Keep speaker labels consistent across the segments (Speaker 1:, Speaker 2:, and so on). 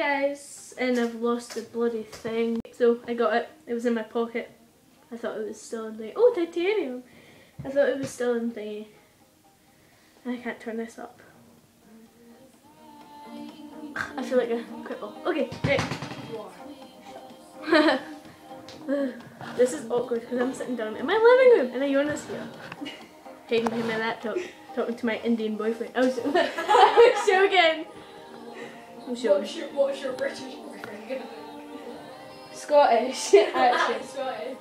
Speaker 1: guys, and I've lost the bloody thing. So I got it. It was in my pocket. I thought it was still in thingy. Oh, titanium! I thought it was still in. And I can't turn this up. I feel like a cripple. Okay, this is awkward because I'm sitting down in my living room and Iona's here. Hiding behind my laptop, talking to my Indian boyfriend. I was, I was joking. I'm.
Speaker 2: What's your, what's your British boyfriend?
Speaker 1: Scottish, actually.
Speaker 2: Scottish.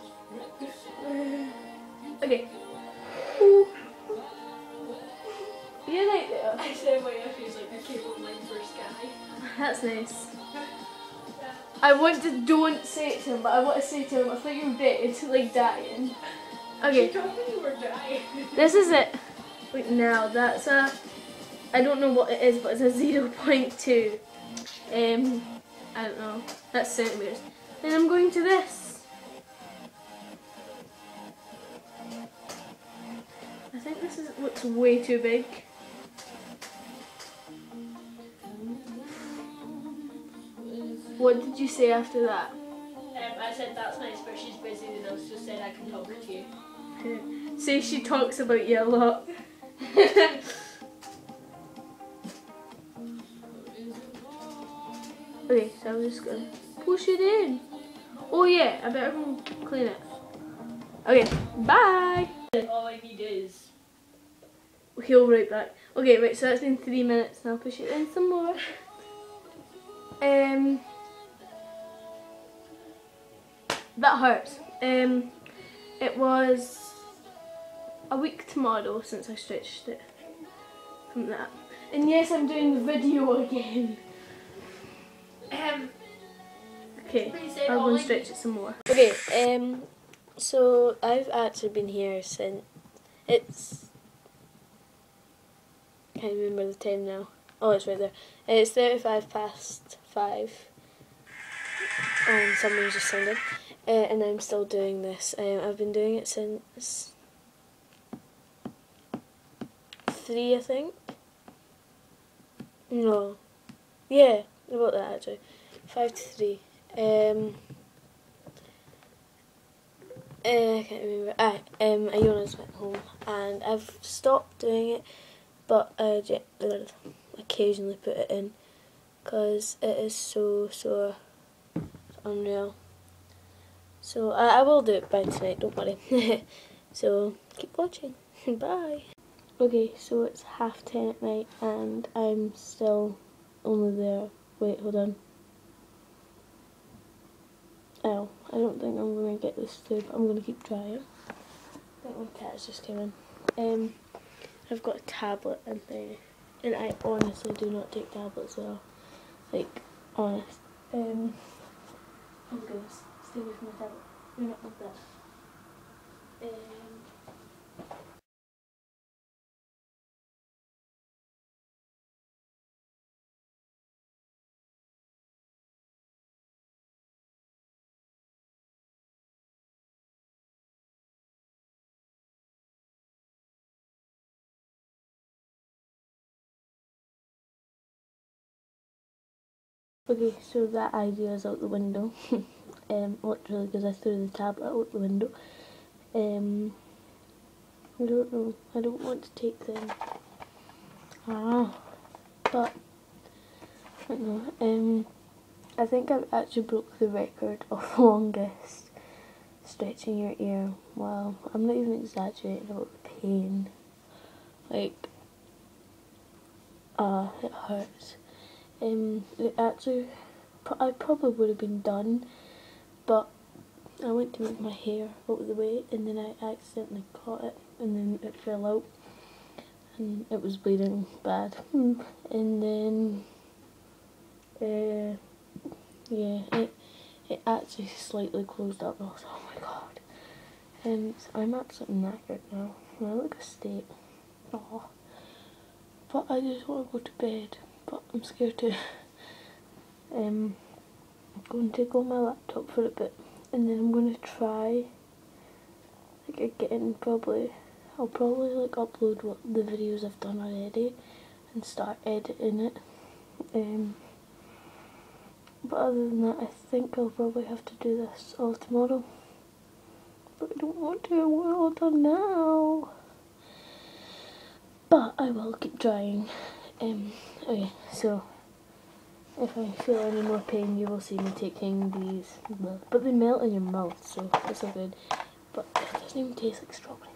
Speaker 1: Okay. Ooh. You like that?
Speaker 2: I said my nephew's like the cable line first guy.
Speaker 1: That's nice. I want to don't say it to him, but I want to say to him, I thought you were dead, like dying. Okay.
Speaker 2: She told me you were dying.
Speaker 1: This is it. Wait, now that's a. I don't know what it is, but it's a 0.2. Um, I don't know. That's centimeters. Then I'm going to this. I think this is looks way too big. What did you say after that?
Speaker 2: Um, I said that's nice, but she's busy and I just said I can talk to you.
Speaker 1: Say she talks about you a lot. okay, so I'm just gonna push it in. Oh yeah, I better go clean it. Okay, bye.
Speaker 2: All I need is.
Speaker 1: He'll right back. Okay, right, so that's been three minutes and I'll push it in some more. Um, that hurts. Um, it was a week tomorrow since I stretched it from that. And yes, I'm doing the video again. Okay, I'll go and stretch it some more. Okay, um, so I've actually been here since it's. Can't remember the time now. Oh, it's right there. It's 35 past 5. And someone just sounded. Uh, and I'm still doing this. Um, I've been doing it since. 3, I think. No. Yeah, about that actually. 5 to 3. Um, uh, I can't remember. Ah, um, Iona's went home and I've stopped doing it, but I occasionally put it in because it is so so unreal. So I, I will do it by tonight. Don't worry. so keep watching. Bye. Okay, so it's half ten at night and I'm still only there. Wait, hold on. Oh, I don't think I'm going to get this through, but I'm going to keep trying. I think my cat's just came in. Um, I've got a tablet and thing, and I honestly do not take tablets well. Like, honest. Um, oh goodness, stay away from my tablet. You're not like that. Um, Okay, so that idea is out the window. um, literally because I threw the tablet out the window. Um, I don't know. I don't want to take them. Ah, but I don't know. Um, I think I've actually broke the record of longest stretching your ear. Well, I'm not even exaggerating about the pain. Like, ah, it hurts. Um, it actually, I probably would have been done, but I went to make my hair out of the way and then I accidentally caught it and then it fell out and it was bleeding bad. And then, uh, yeah, it it actually slightly closed up. I was oh my god. And I'm absolutely knackered now. I look a state. Aw. But I just want to go to bed but I'm scared to um, go and take on my laptop for a bit and then I'm going to try like again probably I'll probably like upload what the videos I've done already and start editing it um, But other than that, I think I'll probably have to do this all tomorrow. But I don't want to, I it all done now. But I will keep trying. Um, okay, so if I feel any more pain, you will see me taking these. But they melt in your mouth, so that's all good. But it doesn't even taste like strawberry.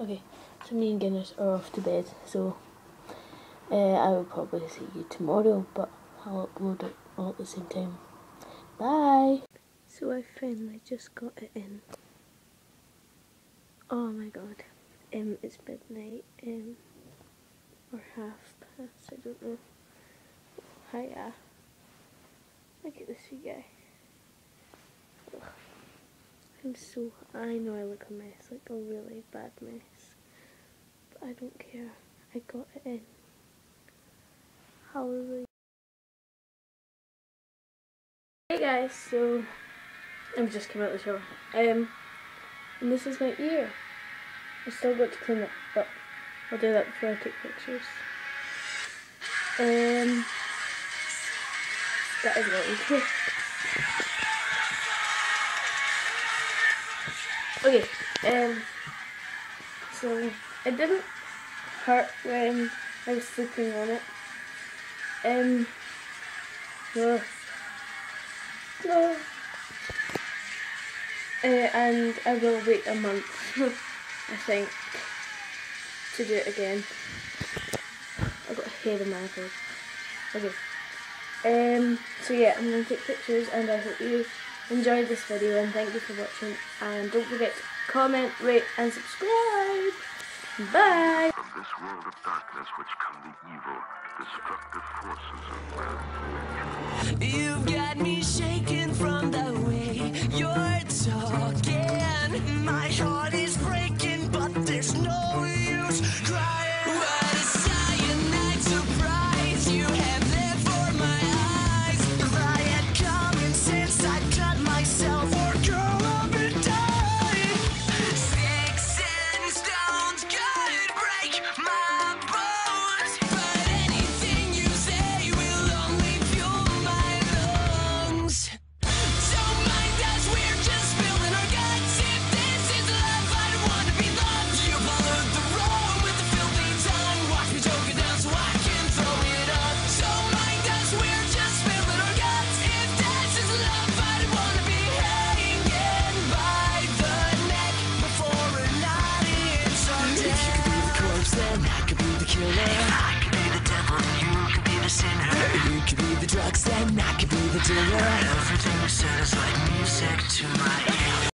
Speaker 1: Okay, so me and Guinness are off to bed, so uh, I will probably see you tomorrow, but I'll upload it all at the same time. Bye! So I finally just got it in. Oh my god. Um, it's midnight, um, or half past, I don't know. Hiya. Look at this guy. Ugh. I'm so, I know I look a mess, like a really bad mess. But I don't care. I got it in. Hallelujah. Hey guys, so I've just come out of the shower. Um, and this is my ear. I still got to clean it, but I'll do that before I take pictures. Um, that is what Okay, um, so it didn't hurt when I was sleeping on it. Um, no, no. Uh, and I will wait a month, I think, to do it again. I've got hair in my head. Okay. Um, so yeah, I'm going to take pictures and I hope you enjoyed this video and thank you for watching and don't forget to comment, rate and subscribe. Bye!
Speaker 3: From this world of darkness which come the evil, destructive forces of man.
Speaker 4: You've got me shaking You could be the drugs, then I could be the dealer. Everything you said is like music to my ear.